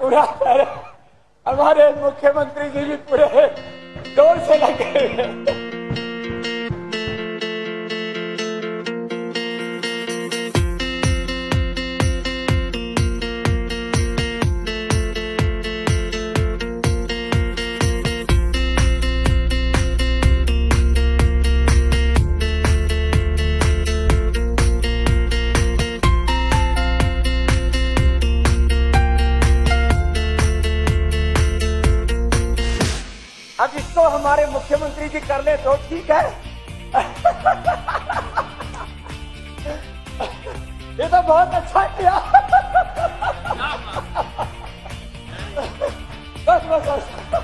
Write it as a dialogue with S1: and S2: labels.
S1: पूरा हमारे मुख्यमंत्री जी भी पूरे ज़ोर से लगे हुए अब इसको हमारे मुख्यमंत्री जी कर ले तो ठीक है। ये तो बहुत अच्छा किया। बस बस बस।